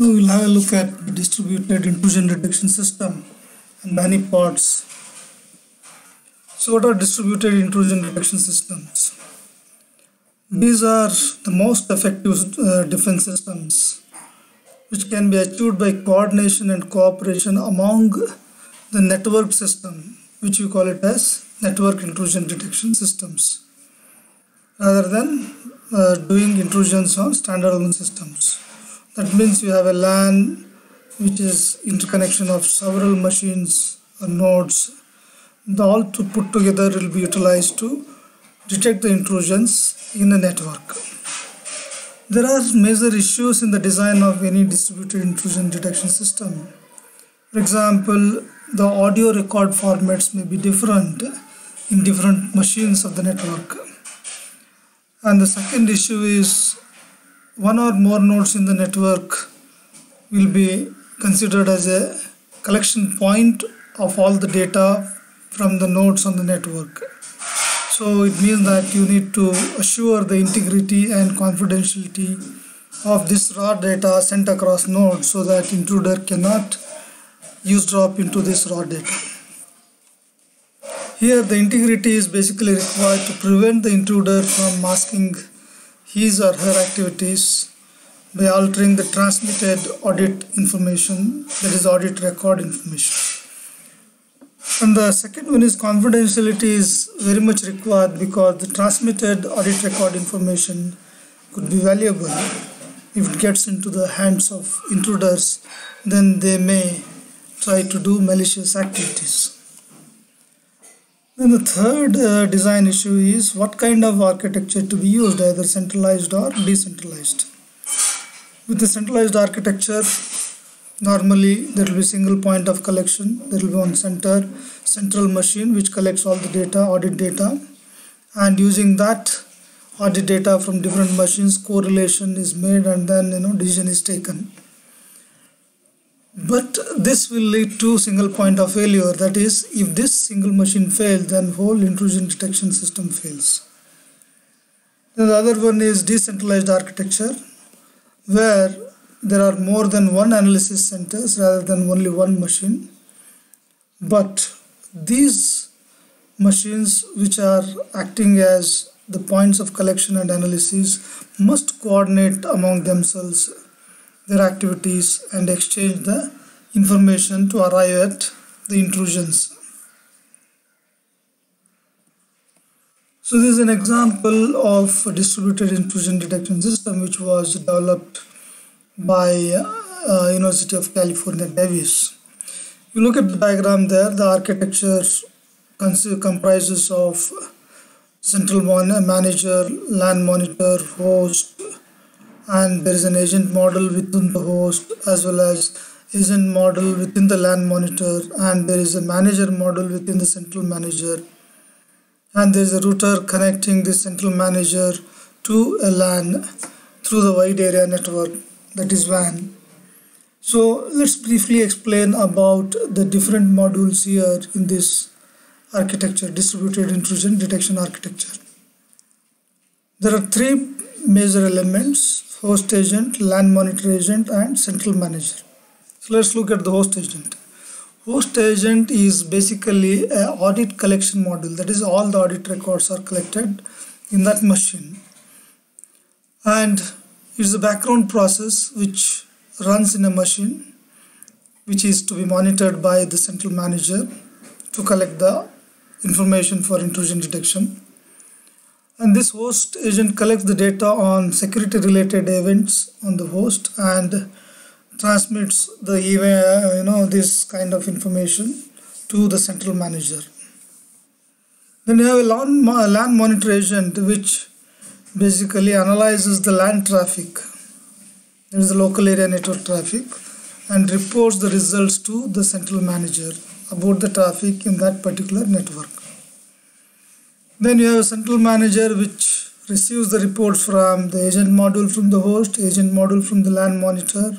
Now we'll have a look at distributed intrusion detection system and honeypots. So what are distributed intrusion detection systems? These are the most effective uh, defense systems which can be achieved by coordination and cooperation among the network system which we call it as network intrusion detection systems rather than uh, doing intrusions on standalone systems. That means you have a LAN which is interconnection of several machines or nodes. The all to put together will be utilized to detect the intrusions in a network. There are major issues in the design of any distributed intrusion detection system. For example, the audit record formats may be different in different machines of the network. And the second issue is one or more nodes in the network will be considered as a collection point of all the data from the nodes on the network. So it means that you need to assure the integrity and confidentiality of this raw data sent across nodes so that intruder cannot eavesdrop into this raw data. Here the integrity is basically required to prevent the intruder from masking his or her activities by altering the transmitted audit information that is audit record information. And the second one is confidentiality is very much required because the transmitted audit record information could be valuable. If it gets into the hands of intruders, then they may try to do malicious activities. Then the third uh, design issue is what kind of architecture to be used, either centralized or decentralized. With the centralized architecture, normally there will be single point of collection. There will be one center, central machine which collects all the data, audit data, and using that audit data from different machines, correlation is made, and then you know decision is taken but this will lead to single point of failure. That is if this single machine fails then whole intrusion detection system fails. Then the other one is decentralized architecture where there are more than one analysis centers rather than only one machine. But these machines which are acting as the points of collection and analysis must coordinate among themselves their activities and exchange the information to arrive at the intrusions. So this is an example of a distributed intrusion detection system which was developed by uh, University of California Davis. You look at the diagram there, the architecture comprises of central manager, LAN monitor, host, and there is an agent module within the host as well as agent module within the LAN monitor and there is a manager module within the central manager and there is a router connecting the central manager to a LAN through the wide area network that is WAN. So let's briefly explain about the different modules here in this architecture, distributed intrusion detection architecture. There are three major elements host agent, LAN monitor agent and central manager. So let's look at the host agent. Host agent is basically an audit collection module that is all the audit records are collected in that machine and it's a background process which runs in a machine which is to be monitored by the central manager to collect the information for intrusion detection and this host agent collects the data on security related events on the host and transmits the you know this kind of information to the central manager. Then you have a LAN, LAN monitor agent which basically analyzes the LAN traffic. That is the local area network traffic and reports the results to the central manager about the traffic in that particular network then you have a central manager which receives the reports from the agent module from the host, agent module from the LAN monitor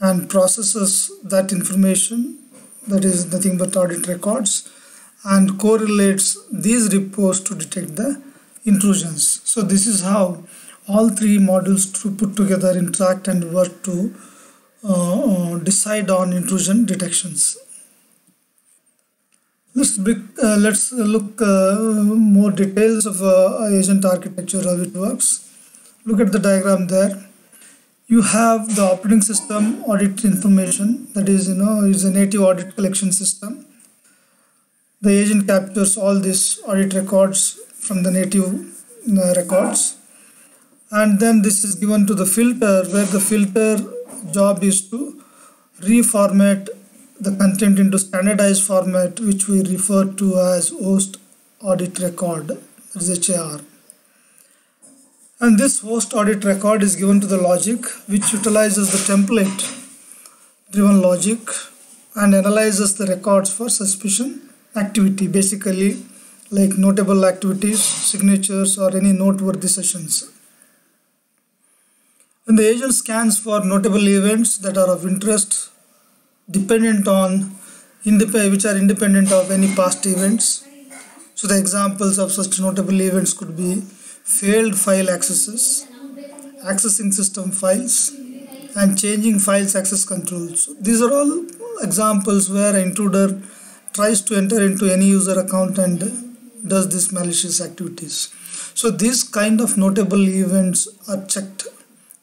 and processes that information that is nothing but audit records and correlates these reports to detect the intrusions. So this is how all three modules to put together interact and work to uh, decide on intrusion detections. Let's, uh, let's look uh, more details of uh, agent architecture, how it works. Look at the diagram there. You have the operating system audit information that is, you know, is a native audit collection system. The agent captures all these audit records from the native uh, records and then this is given to the filter where the filter job is to reformat the content into standardized format which we refer to as host audit record that is HAR and this host audit record is given to the logic which utilizes the template driven logic and analyzes the records for suspicion activity basically like notable activities signatures or any noteworthy sessions. And the agent scans for notable events that are of interest dependent on which are independent of any past events. So the examples of such notable events could be failed file accesses, accessing system files, and changing files access controls. These are all examples where an intruder tries to enter into any user account and does these malicious activities. So these kind of notable events are checked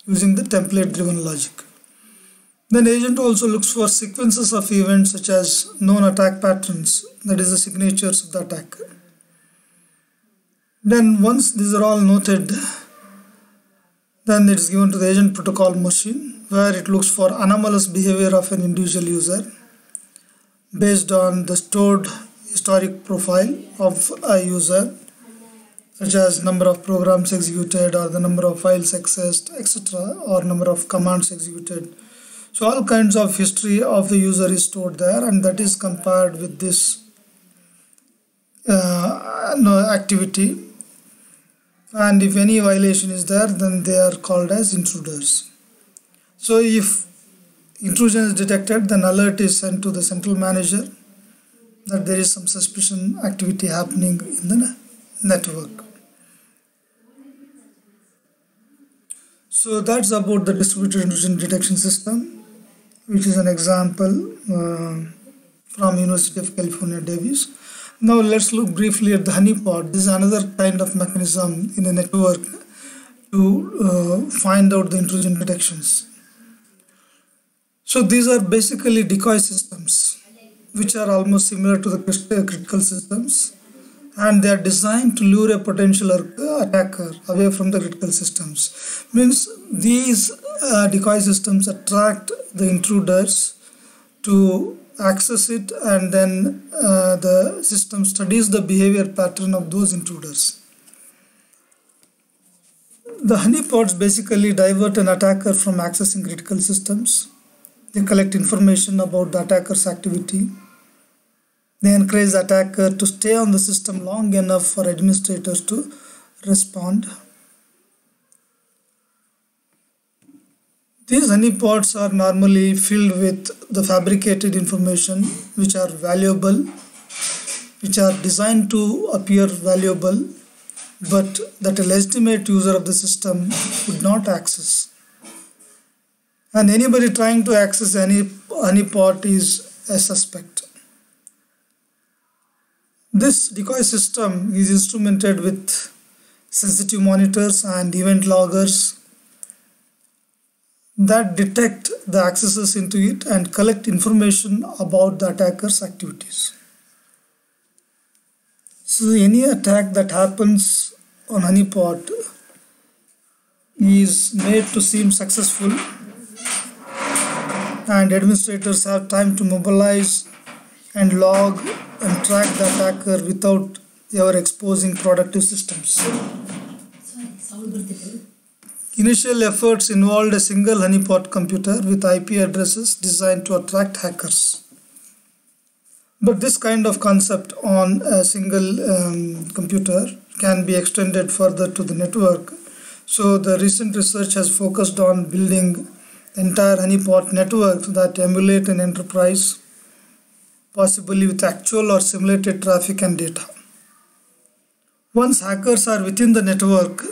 using the template driven logic. Then agent also looks for sequences of events such as known attack patterns, that is the signatures of the attacker. Then once these are all noted, then it is given to the agent protocol machine where it looks for anomalous behavior of an individual user based on the stored historic profile of a user such as number of programs executed or the number of files accessed etc or number of commands executed so all kinds of history of the user is stored there and that is compared with this uh, activity. And if any violation is there then they are called as intruders. So if intrusion is detected then alert is sent to the central manager that there is some suspicion activity happening in the network. So that's about the distributed intrusion detection system, which is an example uh, from University of California, Davis. Now let's look briefly at the honeypot. This is another kind of mechanism in a network to uh, find out the intrusion detections. So these are basically decoy systems, which are almost similar to the critical systems and they are designed to lure a potential attacker away from the critical systems means these uh, decoy systems attract the intruders to access it and then uh, the system studies the behavior pattern of those intruders. The honeypots basically divert an attacker from accessing critical systems. They collect information about the attacker's activity. They encourage the attacker to stay on the system long enough for administrators to respond. These honeypots are normally filled with the fabricated information which are valuable, which are designed to appear valuable, but that a legitimate user of the system would not access. And anybody trying to access any honeypot is a suspect. This decoy system is instrumented with sensitive monitors and event loggers that detect the accesses into it and collect information about the attacker's activities. So any attack that happens on honeypot is made to seem successful and administrators have time to mobilize and log and track the attacker without ever exposing productive systems. Initial efforts involved a single honeypot computer with IP addresses designed to attract hackers. But this kind of concept on a single um, computer can be extended further to the network. So the recent research has focused on building entire honeypot networks that emulate an enterprise possibly with actual or simulated traffic and data. Once hackers are within the network,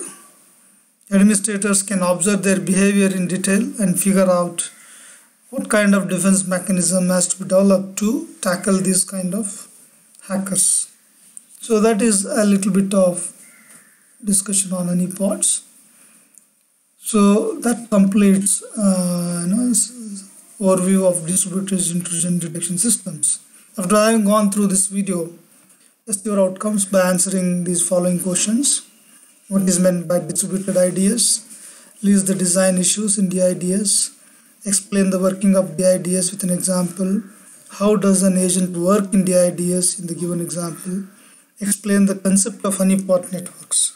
administrators can observe their behavior in detail and figure out what kind of defense mechanism has to be developed to tackle these kind of hackers. So that is a little bit of discussion on honeypots. So that completes uh, you know, overview of distributed intrusion detection systems. After having gone through this video, test your outcomes by answering these following questions. What is meant by distributed IDS? List the design issues in DIDS. Explain the working of DIDS with an example. How does an agent work in DIDS in the given example? Explain the concept of honeypot networks.